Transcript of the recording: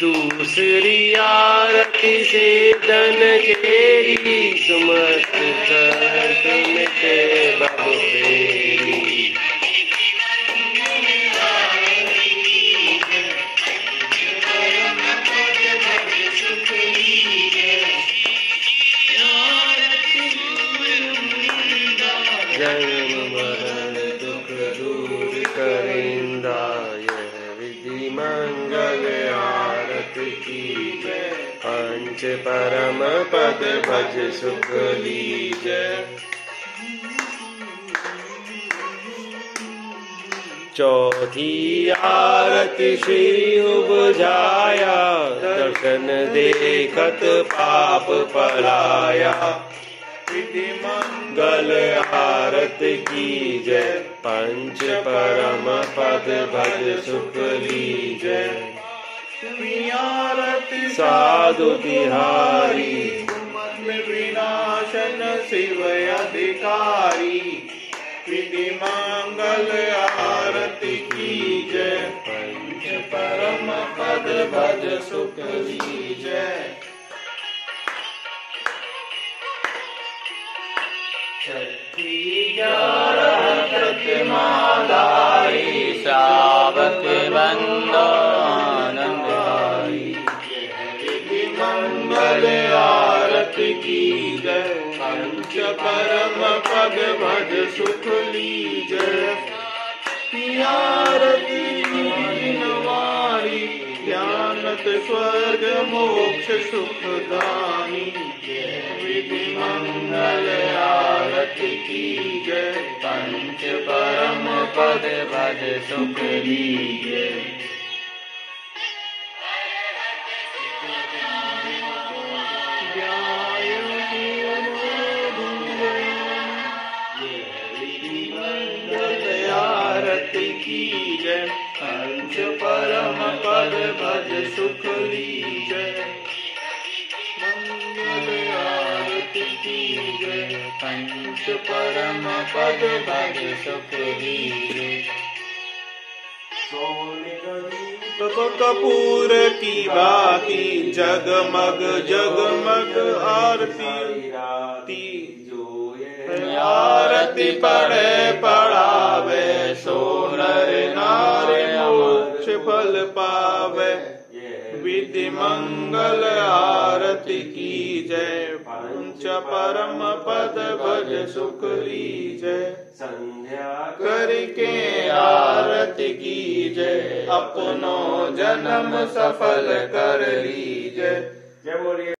तीसरी आरती से धन के समस्त संत पंच परम पद भज सुख लीजय चौथी आरती श्री उपजाया दर्शन देखत पाप पलाया मंगल आरत की जय पंच परम पद भज सुख लीजय आरती साधु तिहारी विनाशन शिव अधिकारी। विधि मंगल आरती की जय। पंच परम पद भज सुख लीजय। प्रतिमादारी मंगल आरती की जय पंच परम पद भज सुख लीजय आरती नवारी ज्ञानत स्वर्ग मोक्ष सुखदानी आरती की जय पंच परम पद भज सुख लीजय परम पद भज सुख लीजय। मंगल पंच परम पद भज सुख लीजय कपूर की बाती जगमग जगमग आरती। राती आरती पढ़े पढ़ावे सोनर नारे मोक्ष फल पावे। विधि मंगल आरती की जय पंच परम पद भज सुख लीजय संध्या करके आरती की जय अपनो जन्म सफल कर लीजे। जय बोलिए।